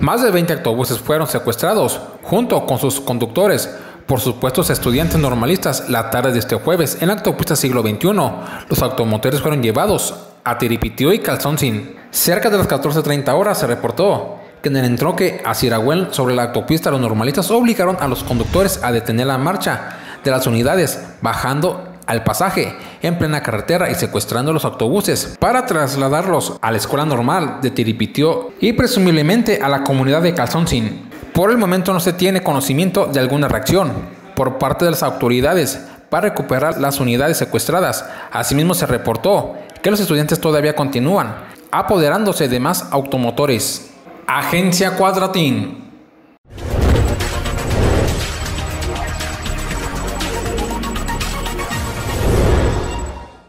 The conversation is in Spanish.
Más de 20 autobuses fueron secuestrados, junto con sus conductores, por supuestos estudiantes normalistas la tarde de este jueves en la autopista siglo XXI. Los automotores fueron llevados a Tiripitio y Calzoncin. Cerca de las 14.30 horas se reportó que en el entroque a Sirahuel sobre la autopista los normalistas obligaron a los conductores a detener la marcha de las unidades, bajando al pasaje en plena carretera y secuestrando los autobuses para trasladarlos a la escuela normal de Tiripitio y presumiblemente a la comunidad de Calzoncin. Por el momento no se tiene conocimiento de alguna reacción por parte de las autoridades para recuperar las unidades secuestradas. Asimismo se reportó que los estudiantes todavía continúan apoderándose de más automotores. Agencia Cuadratín